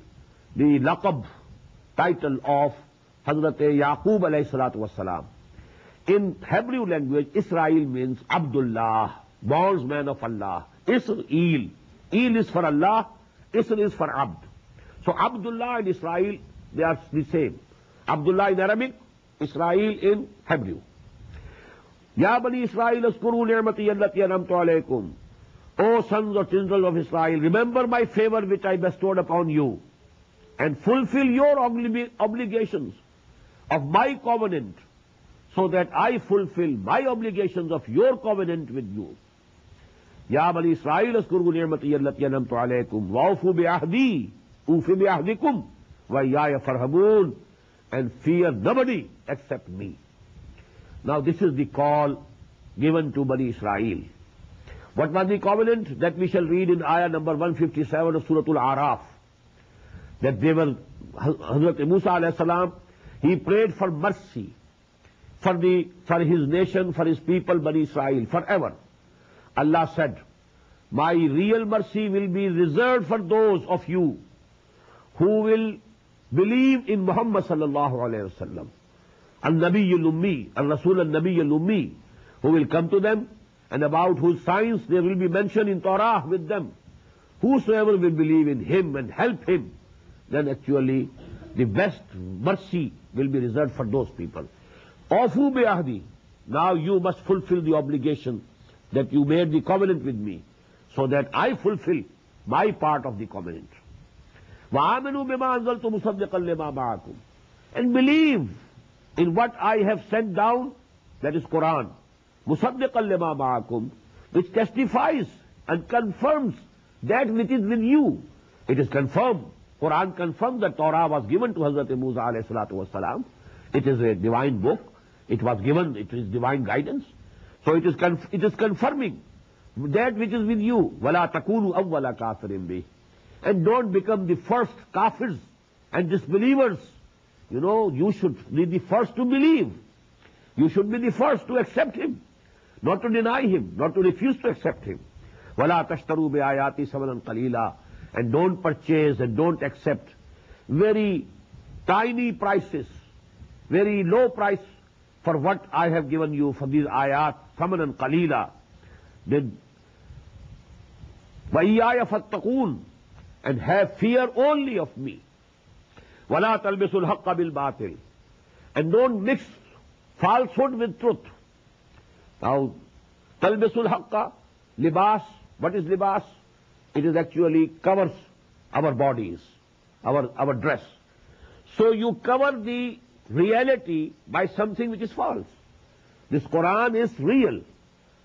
the laqab title of Hazrat Yaqub alayhi salatu wasalam. In Hebrew language, Israel means Abdullah, bondsman of Allah. Israel. Il is for Allah, Isr is for Abd. So Abdullah and Israel, they are the same. Abdullah in Arabic, Israel in Hebrew. Ya Bani Israel, askuru ni'mati allati anamtu alaykum. O sons or children of Israel, remember my favor which I bestowed upon you and fulfill your obligations of my covenant so that I fulfill my obligations of your covenant with you. Ya Bani Israel, ni'mati allati anamtu alaykum. Wa'ufu bi'ahdi. Ufi bi'ahdikum. Wa yaya farhabun. And fear nobody except me. Now this is the call given to Bani Israel. What was the covenant that we shall read in ayah number 157 of Surah Al-Araf? That they were, Hazrat Musa alayhi salam, he prayed for mercy for the, for his nation, for his people, Bani Israel, forever. Allah said, my real mercy will be reserved for those of you who will believe in Muhammad sallallahu alayhi wa sallam. Al-Nabi al-Ummi, Al-Rasul al-Nabi al-Ummi, who will come to them and about whose signs they will be mentioned in Torah with them. Whosoever will believe in him and help him, then actually the best mercy will be reserved for those people. Afu bi'ahdi. Now you must fulfill the obligation that you made the covenant with me. so that I fulfill my part of the covenant. وَآمِنُوا بِمَا أَنزَلْتُ مُصَدِّقًا لِمَا مَعَكُمْ And believe in what I have sent down, that is Quran, مُصَدِّقًا لِمَا مَعَكُمْ, which testifies and confirms that which is with you. It is confirmed. Quran confirms that Torah was given to Hazrat Musa alayhi salatu wasalam. It is a divine book. It was given, it is divine guidance. So it is, it is confirming that which is with you. وَلَا تَكُونُوا أَوَّلَ كَافِرٍ بِهِ And don't become the first kafirs and disbelievers. You know, you should be the first to believe. You should be the first to accept him. Not to deny him, not to refuse to accept him. وَلَا تَشْتَرُوا بِآيَاتِ سَمَنًا قَلِيلًا And don't purchase and don't accept very tiny prices, very low price for what I have given you for these ayat, ثَمَنًا قَلِيلًا Then وَإِيَّايَ فَاتَّقُونَ And have fear only of me. وَلَا تَلْبِسُوا الْحَقَّ بِالْبَاطِلِ And don't mix falsehood with truth. Now, تَلْبِسُوا الْحَقَّ libas what is libas? It is actually covers our bodies, our, our dress. So you cover the reality by something which is false. This Quran is real.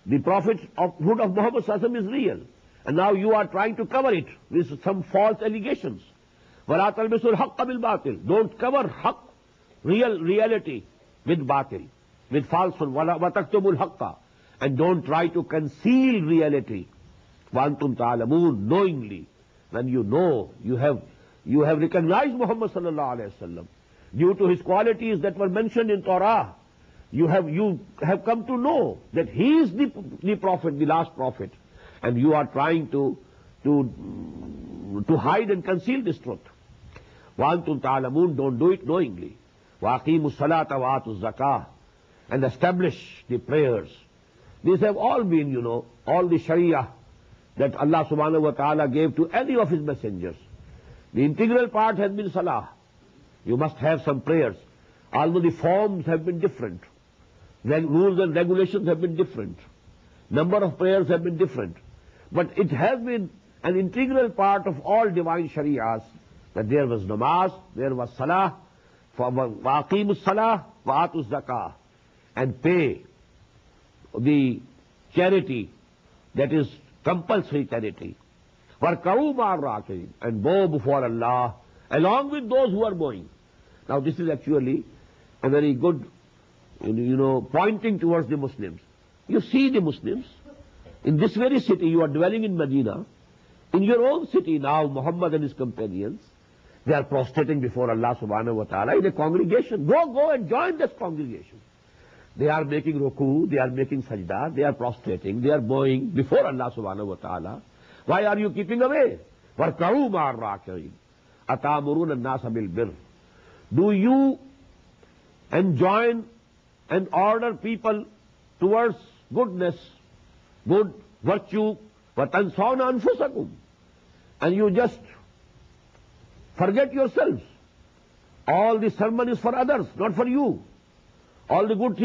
The prophethood of Muhammad is real. And now you are trying to cover it with some false allegations. وَلَا تَلْبِسُوا الْحَقَّ بِالْبَاطِلِ Don't cover haqq, real reality, with batil, with falsehood. وَتَكْتُمُوا الْحَقَّ And don't try to conceal reality. وَأَنْتُمْ تَعْلَمُونَ Knowingly. When you know, you have, you have recognized Muhammad sallallahu alayhi wa sallam. Due to his qualities that were mentioned in Torah, you have, you have come to know that he is the, the prophet, the last prophet. And you are trying to, to, to hide and conceal this truth. وَأَنْتُمْ تَعْلَمُونَ Don't do it knowingly. وَأَقِيمُوا الصَّلَاةَ وَآتُوا الزَّكَاةَ And establish the prayers. These have all been, you know, all the Sharia that Allah subhanahu wa ta'ala gave to any of his messengers. The integral part has been salah. You must have some prayers. Although the forms have been different. The rules and regulations have been different. Number of prayers have been different. But it has been an integral part of all divine shari'ahs that there was namaz, there was salah, waqimus salah, wa'atus zakah, and pay the charity that is compulsory charity. وَارْكَعُوا And bow before Allah, along with those who are bowing. Now this is actually a very good, you know, pointing towards the Muslims. You see the Muslims, in this very city, you are dwelling in Medina, in your own city now, Muhammad and his companions, they are prostrating before Allah subhanahu wa ta'ala in a congregation. Go, go and join this congregation. They are making ruku, they are making sajda, they are prostrating, they are bowing before Allah subhanahu wa ta'ala. Why are you keeping away? وَارْكَعُوا مَعَ الرَّاكِعِينَ أَتَامُرُونَ النَّاسَ بِالْبِرِّ Do you enjoin and order people towards goodness, good virtue, وَتَنْسَوْنَ أَنفُسَكُمْ And you just forget yourselves. All the sermon is for others, not for you. All the good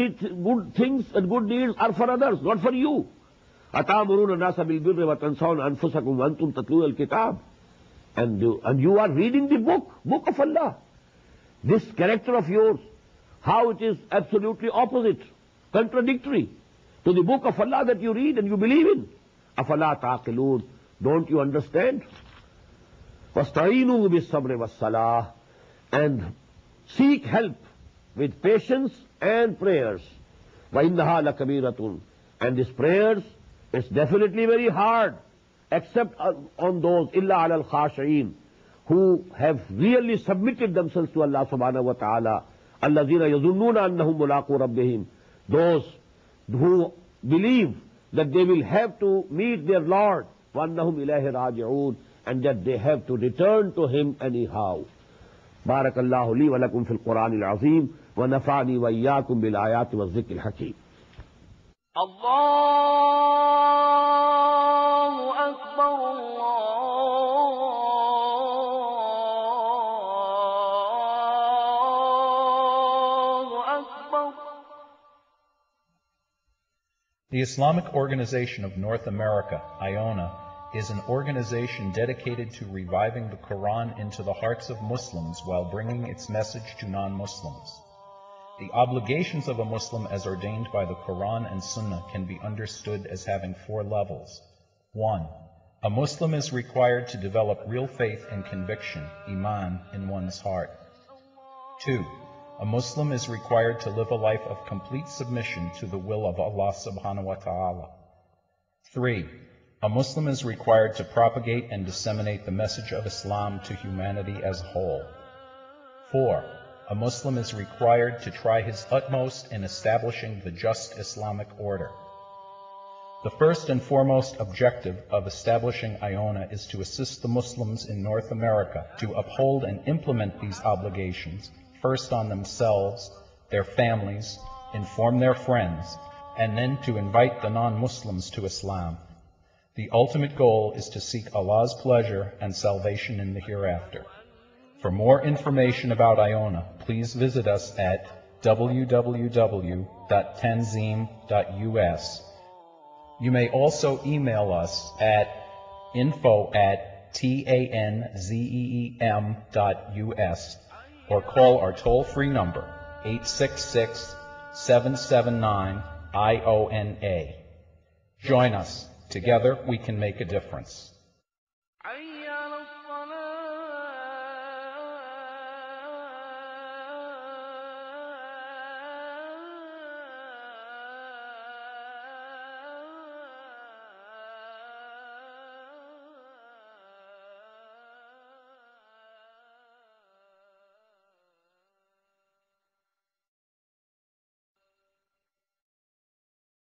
good things and good deed are for others not for you اتا مروناسا بل گر انفسکم تم تتلون الکتاب and you are reading the book book of Allah this character of yours how it is absolutely opposite contradictory to the book of Allah that you read and you believe in اف اللہ تاکلون ڈونٹ یو انڈرسٹینڈ وسطین بس صبر وسلح and seek help with patience and prayers. وَإِنَّهَا لَكَبِيرَةٌ And these prayers is definitely very hard, except on those إِلَّا عَلَى الْخَاشِعِينَ who have really submitted themselves to Allah subhanahu wa ta'ala. الَّذِينَ يَظُنُّونَ أَنَّهُمْ مُلَاقُوا رَبِّهِمْ Those who believe that they will have to meet their Lord, وَأَنَّهُمْ إِلَيْهِ رَاجِعُونَ and that they have to return to Him anyhow. بارك الله لي ولكم في القرآن العظيم ونفعني وإياكم بالآيات والذكر الحكيم الله أكبر الله أكبر The Islamic Organization of North America, IONA, is an organization dedicated to reviving the Quran into the hearts of Muslims while bringing its message to non-Muslims. The obligations of a Muslim as ordained by the Quran and Sunnah can be understood as having four levels. 1. A Muslim is required to develop real faith and conviction, iman, in one's heart. 2. A Muslim is required to live a life of complete submission to the will of Allah subhanahu wa ta'ala. 3. A Muslim is required to propagate and disseminate the message of Islam to humanity as a whole. 4. A Muslim is required to try his utmost in establishing the just Islamic order. The first and foremost objective of establishing Iona is to assist the Muslims in North America to uphold and implement these obligations, first on themselves, their families, inform their friends, and then to invite the non-Muslims to Islam. The ultimate goal is to seek Allah's pleasure and salvation in the hereafter. For more information about Iona, please visit us at www.tanzeem.us. You may also email us at info at t-a-n-z-e-e-m dot u-s or call our toll-free number 866-779-iona. Join us. Together we can make a difference.